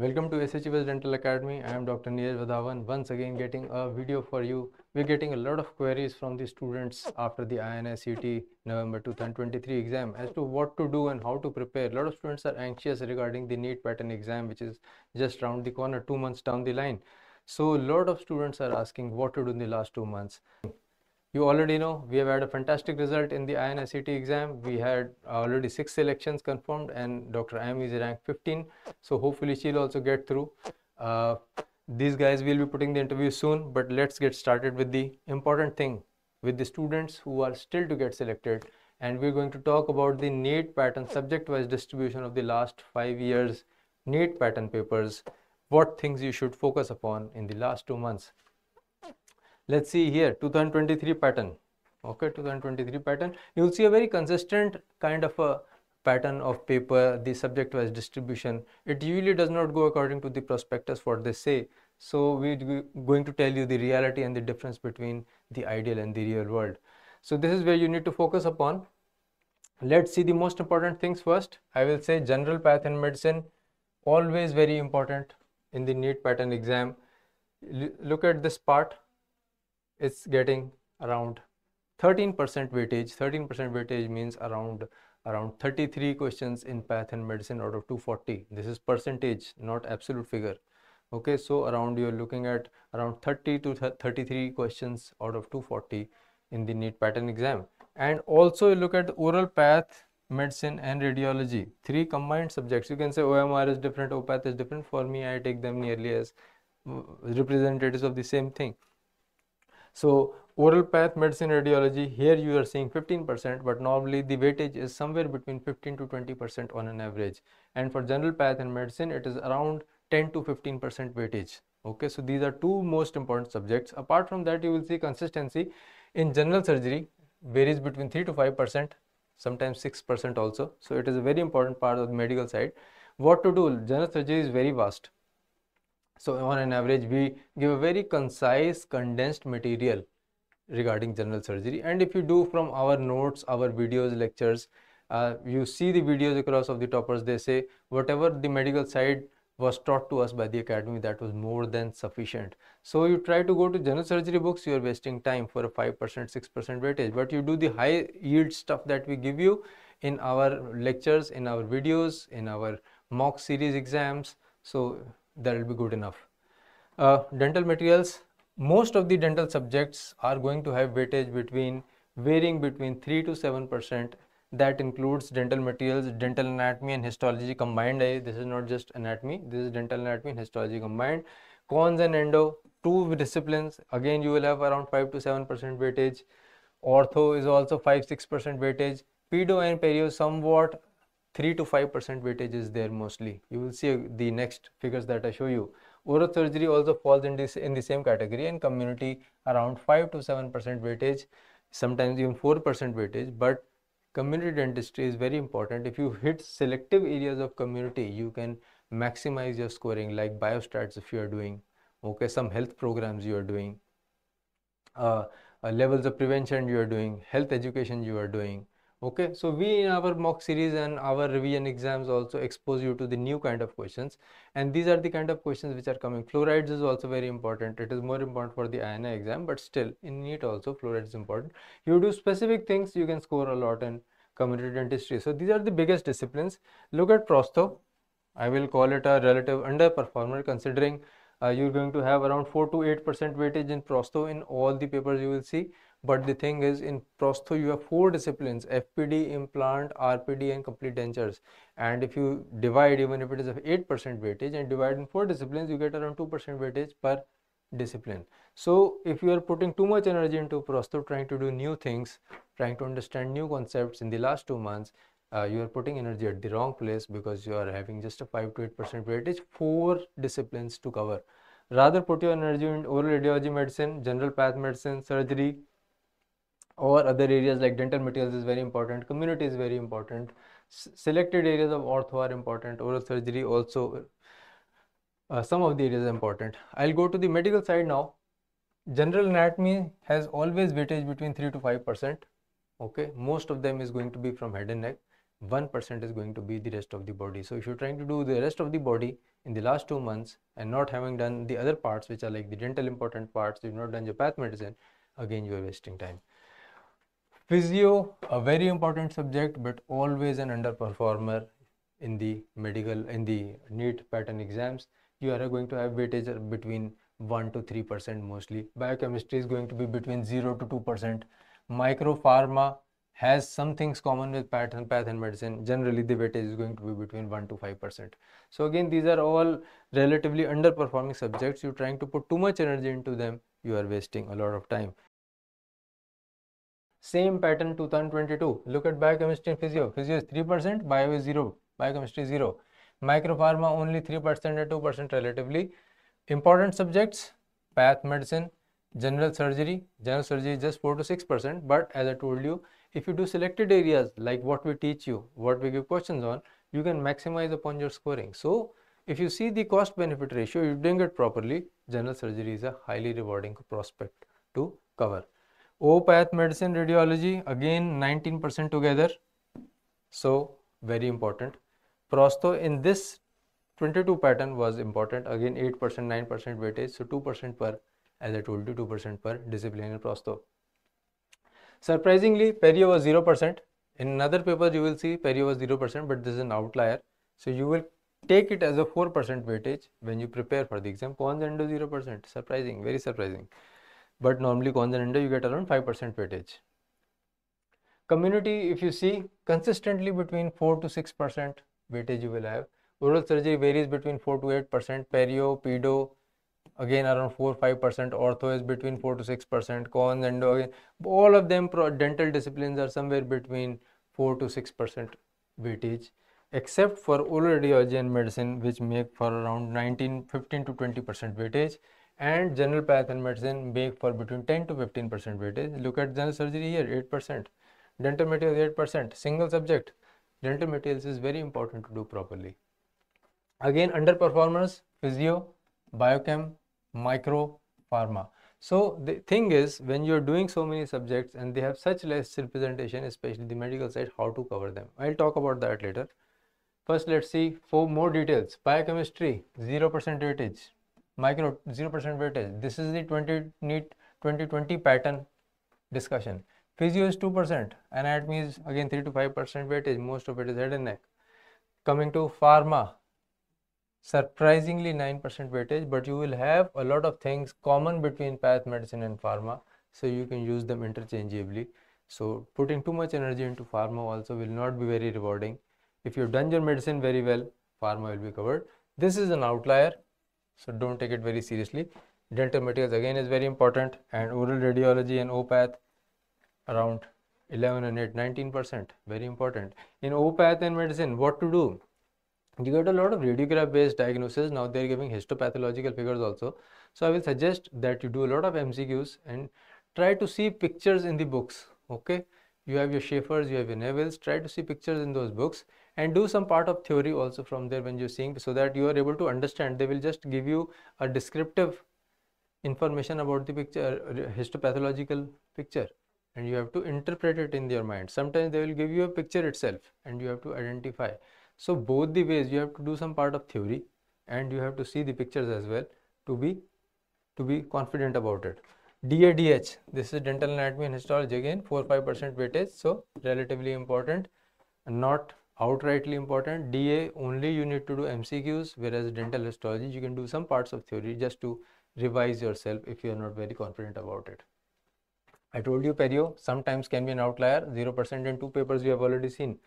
Welcome to SHUS Dental Academy. I am Dr. Neeraj Wadhawan. Once again, getting a video for you. We're getting a lot of queries from the students after the INICET November 2023 exam as to what to do and how to prepare. A lot of students are anxious regarding the NEET pattern exam, which is just around the corner, two months down the line. So, a lot of students are asking what to do in the last two months. You already know we have had a fantastic result in the INICET exam. We had already six selections confirmed, and Dr. M is ranked 15. So hopefully she'll also get through. Uh, these guys will be putting the interview soon, but let's get started with the important thing with the students who are still to get selected. And we're going to talk about the NEET pattern subject-wise distribution of the last five years NEET pattern papers. What things you should focus upon in the last two months let's see here 2023 pattern. Okay 2023 pattern. You'll see a very consistent kind of a pattern of paper. The subject wise distribution. It usually does not go according to the prospectus what they say. So we're going to tell you the reality and the difference between the ideal and the real world. So this is where you need to focus upon. Let's see the most important things first. I will say general path in medicine always very important in the NEET pattern exam. L look at this part it's getting around 13% weightage. 13% weightage means around around 33 questions in path and medicine out of 240 this is percentage not absolute figure. Okay so around you're looking at around 30 to 33 questions out of 240 in the NEET pattern exam. And also you look at the oral path medicine and radiology. Three combined subjects. You can say omr is different opath is different. For me i take them nearly as uh, representatives of the same thing so oral path medicine radiology, here you are seeing 15%, but normally the weightage is somewhere between 15 to 20% on an average. And for general path and medicine, it is around 10 to 15% weightage. Okay, so these are two most important subjects. Apart from that, you will see consistency in general surgery varies between 3 to 5%, sometimes 6% also. So it is a very important part of the medical side. What to do? General surgery is very vast so on an average, we give a very concise, condensed material regarding general surgery. And if you do from our notes, our videos, lectures, uh, you see the videos across of the toppers, they say whatever the medical side was taught to us by the academy that was more than sufficient. So you try to go to general surgery books you are wasting time for a 5% 6% weightage. But you do the high yield stuff that we give you in our lectures in our videos in our mock series exams. So that will be good enough. Uh, dental materials, most of the dental subjects are going to have weightage between varying between 3 to 7 percent that includes dental materials, dental anatomy and histology combined. This is not just anatomy, this is dental anatomy and histology combined. Cons and endo, two disciplines, again you will have around 5 to 7 percent weightage. Ortho is also 5-6 percent weightage. Pedo and perio somewhat 3 to 5 percent weightage is there mostly. You will see the next figures that i show you. Oral surgery also falls in this in the same category and community around 5 to 7 percent weightage sometimes even 4 percent weightage but community dentistry is very important. If you hit selective areas of community you can maximize your scoring like biostats if you are doing okay some health programs you are doing uh, uh, levels of prevention you are doing health education you are doing okay so we in our mock series and our revision exams also expose you to the new kind of questions. And these are the kind of questions which are coming. Fluorides is also very important. It is more important for the INI exam but still in NEET also fluoride is important. You do specific things you can score a lot in community dentistry. So these are the biggest disciplines. Look at prostho I will call it a relative underperformer considering uh, you're going to have around 4 to 8 percent weightage in prostho in all the papers you will see but the thing is in prostho you have four disciplines fpd implant rpd and complete dentures. And if you divide even if it is of 8% weightage and divide in four disciplines you get around 2% weightage per discipline. So if you are putting too much energy into prostho trying to do new things trying to understand new concepts in the last two months uh, you are putting energy at the wrong place because you are having just a 5 to 8% weightage four disciplines to cover. Rather put your energy in oral radiology medicine general path medicine surgery or other areas like dental materials is very important community is very important S selected areas of ortho are important oral surgery also uh, some of the areas are important. I'll go to the medical side now. General anatomy has always weightage between 3 to 5 percent okay? Most of them is going to be from head and neck 1% is going to be the rest of the body. So if you're trying to do the rest of the body in the last two months and not having done the other parts which are like the dental important parts you've not done your path medicine again you are wasting time physio a very important subject but always an underperformer in the medical in the NEET pattern exams. You are going to have weightage between 1 to 3 percent mostly. Biochemistry is going to be between 0 to 2 percent. Micropharma has some things common with pattern path and medicine. Generally the weightage is going to be between 1 to 5 percent. So again these are all relatively underperforming subjects. You're trying to put too much energy into them you are wasting a lot of time same pattern 2022 look at biochemistry and physio. Physio is 3 percent bio is 0 biochemistry 0 micropharma only 3 percent and 2 percent relatively. Important subjects path medicine general surgery. General surgery is just 4 to 6 percent but as i told you if you do selected areas like what we teach you what we give questions on you can maximize upon your scoring. So if you see the cost benefit ratio you're doing it properly general surgery is a highly rewarding prospect to cover o path medicine radiology again 19 percent together so very important prostho in this 22 pattern was important again 8 percent 9 percent weightage so 2 percent per as I told you 2% per discipline in Prostho. Surprisingly, Perio was 0%. In another paper you will see Perio was 0% but this is an outlier. So you will take it as a 4% weightage when you prepare for the exam. Cons endo 0%. Surprising, very surprising. But normally endo you get around 5% weightage. Community if you see consistently between 4 to 6% weightage you will have. Oral surgery varies between 4 to 8%. Perio, pedo, again around 4 5 percent ortho is between 4 to 6 percent cons and again, all of them dental disciplines are somewhere between 4 to 6 percent weightage except for oral radiology and medicine which make for around 19 15 to 20 percent weightage and general path and medicine make for between 10 to 15 percent weightage look at general surgery here 8 percent. Dental materials 8 percent. Single subject dental materials is very important to do properly. Again underperformers physio biochem micro pharma. So the thing is when you're doing so many subjects and they have such less representation especially the medical side how to cover them? I'll talk about that later. First let's see for more details. Biochemistry 0% weightage micro 0% weightage. This is the 20 NEET 2020 pattern discussion. Physio is 2% and anatomy is again 3 to 5% weightage. Most of it is head and neck. Coming to pharma surprisingly 9% weightage but you will have a lot of things common between path medicine and pharma so you can use them interchangeably. So putting too much energy into pharma also will not be very rewarding. If you've done your medicine very well pharma will be covered. This is an outlier so don't take it very seriously. Dental materials again is very important. And oral radiology and opath around 11 and 8 19% very important. In opath and medicine what to do? You get a lot of radiograph based diagnosis. Now they're giving histopathological figures also. So i will suggest that you do a lot of mcqs and try to see pictures in the books okay? You have your Shafer's, you have your Neville's, try to see pictures in those books and do some part of theory also from there when you're seeing so that you are able to understand. They will just give you a descriptive information about the picture, uh, histopathological picture and you have to interpret it in your mind. Sometimes they will give you a picture itself and you have to identify. So both the ways you have to do some part of theory and you have to see the pictures as well to be to be confident about it. DADH, this is dental anatomy and histology again 4-5% weightage so relatively important not outrightly important DA only you need to do MCQs whereas dental histology you can do some parts of theory just to revise yourself if you are not very confident about it. I told you perio sometimes can be an outlier 0% in two papers you have already seen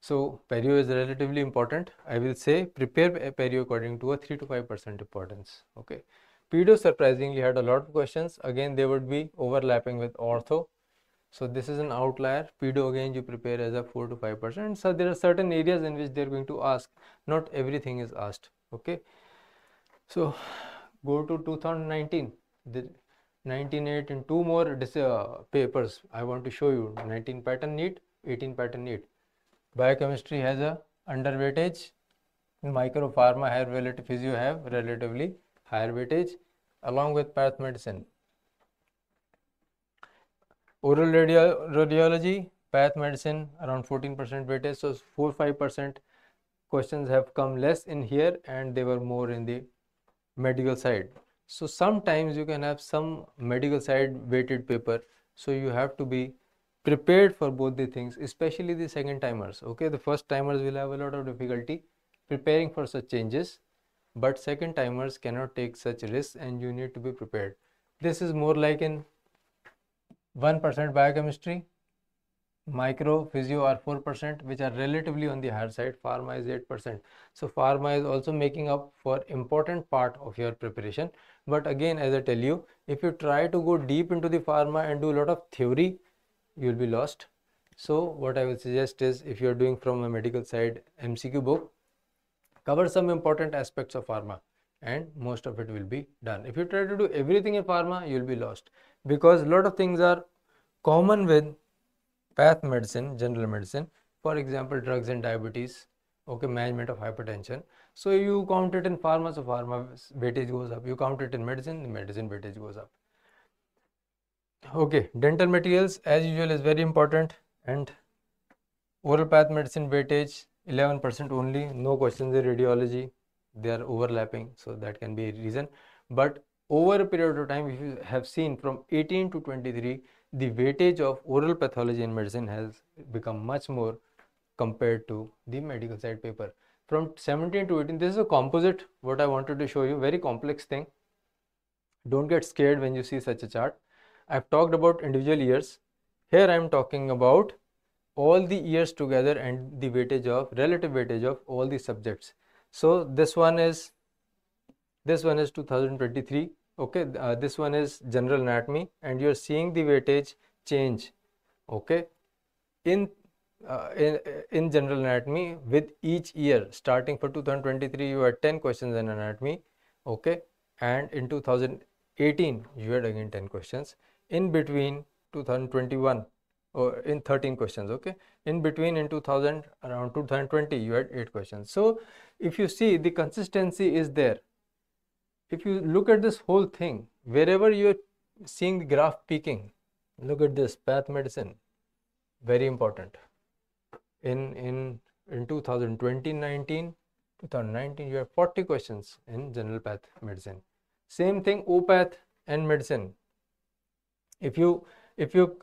so perio is relatively important. I will say prepare perio according to a 3 to 5% importance. Okay. Pedo surprisingly had a lot of questions. Again, they would be overlapping with ortho. So this is an outlier. Pedo again you prepare as a 4 to 5%. So there are certain areas in which they're going to ask. Not everything is asked. Okay. So go to 2019. The 19.8 and two more uh, papers I want to show you 19 pattern NEET 18 pattern NEET biochemistry has a underweightage micro pharma higher relative physio have relatively higher weightage along with path medicine oral radio, radiology path medicine around 14% weightage. So 4 5% questions have come less in here and they were more in the medical side. So sometimes you can have some medical side weighted paper. So you have to be prepared for both the things especially the second timers okay? The first timers will have a lot of difficulty preparing for such changes but second timers cannot take such risks and you need to be prepared. This is more like in 1% biochemistry micro physio are 4% which are relatively on the higher side. Pharma is 8% so pharma is also making up for important part of your preparation. But again as i tell you if you try to go deep into the pharma and do a lot of theory you will be lost. So what i will suggest is if you are doing from a medical side mcq book cover some important aspects of pharma and most of it will be done. If you try to do everything in pharma you will be lost because a lot of things are common with path medicine, general medicine, for example, drugs and diabetes, okay, management of hypertension. So you count it in pharma, so pharma weightage goes up. You count it in medicine, the medicine weightage goes up. Okay, dental materials as usual is very important and oral path medicine weightage 11% only, no questions in radiology, they are overlapping, so that can be a reason. But over a period of time, if you have seen from 18 to 23, the weightage of oral pathology in medicine has become much more compared to the medical side paper. From 17 to 18, this is a composite, what I wanted to show you, very complex thing. Don't get scared when you see such a chart. I've talked about individual years. Here I am talking about all the years together and the weightage of, relative weightage of all the subjects. So this one is, this one is 2023 okay? Uh, this one is general anatomy and you're seeing the weightage change okay? In uh, in, in general anatomy with each year starting for 2023 you had 10 questions in anatomy okay? And in 2018 you had again 10 questions. In between 2021 or in 13 questions okay? In between in 2000 around 2020 you had 8 questions. So if you see the consistency is there if you look at this whole thing, wherever you're seeing the graph peaking, look at this path medicine, very important. In in in 2020, 19, 2019, you have 40 questions in general path medicine. Same thing, OPath and medicine. If you if you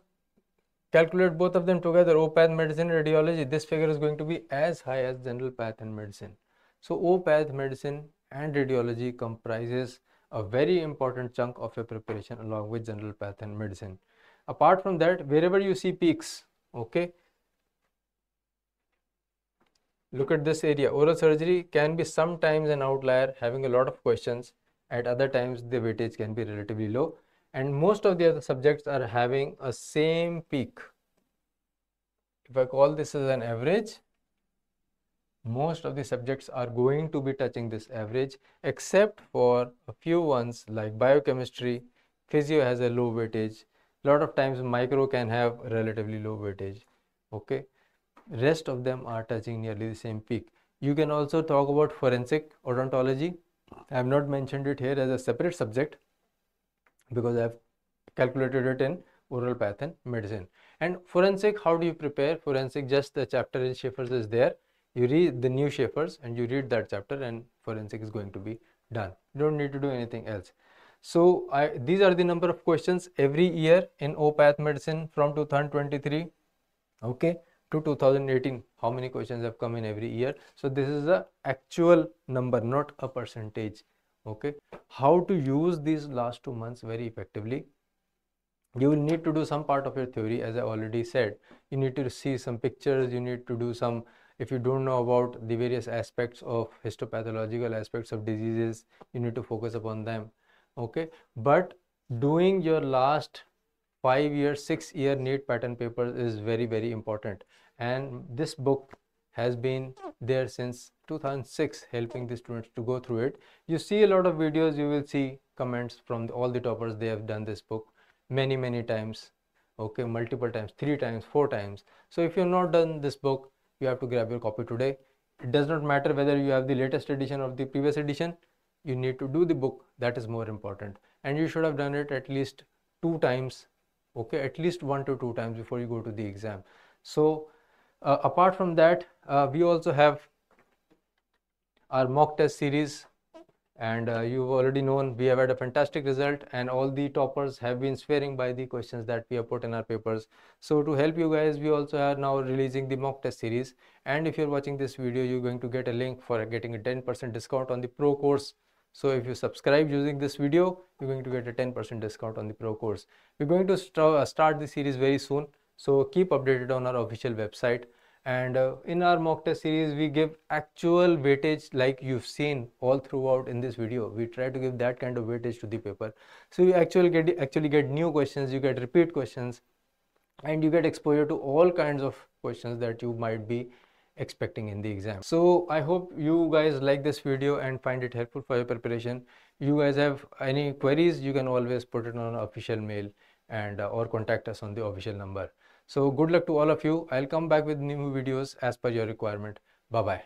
calculate both of them together, OPath medicine radiology, this figure is going to be as high as general path and medicine. So OPath medicine and radiology comprises a very important chunk of your preparation along with general path and medicine. Apart from that, wherever you see peaks, okay, look at this area. Oral surgery can be sometimes an outlier having a lot of questions. At other times, the weightage can be relatively low. And most of the other subjects are having a same peak. If I call this as an average, most of the subjects are going to be touching this average except for a few ones like biochemistry. Physio has a low weightage. A lot of times micro can have relatively low weightage. Okay? Rest of them are touching nearly the same peak. You can also talk about forensic odontology. I have not mentioned it here as a separate subject because i have calculated it in oral path and medicine. And forensic how do you prepare forensic? Just the chapter in Shafer's is there you read the new Shafer's and you read that chapter and forensic is going to be done. You don't need to do anything else. So I, these are the number of questions every year in OPath medicine from 2023 okay to 2018 how many questions have come in every year? So this is the actual number not a percentage okay. How to use these last two months very effectively? You will need to do some part of your theory as i already said. You need to see some pictures you need to do some if you don't know about the various aspects of histopathological aspects of diseases you need to focus upon them okay? But doing your last five year six year NEET pattern paper is very very important. And this book has been there since 2006 helping the students to go through it. You see a lot of videos you will see comments from all the toppers. They have done this book many many times okay? Multiple times three times four times. So if you've not done this book you have to grab your copy today. It does not matter whether you have the latest edition or the previous edition. You need to do the book. That is more important. And you should have done it at least two times okay? At least one to two times before you go to the exam. So uh, apart from that uh, we also have our mock test series and uh, you've already known we have had a fantastic result and all the toppers have been swearing by the questions that we have put in our papers. So to help you guys we also are now releasing the mock test series. And if you're watching this video you're going to get a link for getting a 10% discount on the pro course. So if you subscribe using this video you're going to get a 10% discount on the pro course. We're going to st uh, start the series very soon. So keep updated on our official website and uh, in our mock test series we give actual weightage like you've seen all throughout in this video. We try to give that kind of weightage to the paper. So you actually get actually get new questions you get repeat questions and you get exposure to all kinds of questions that you might be expecting in the exam. So i hope you guys like this video and find it helpful for your preparation. You guys have any queries you can always put it on official mail and uh, or contact us on the official number so good luck to all of you. I'll come back with new videos as per your requirement. Bye bye.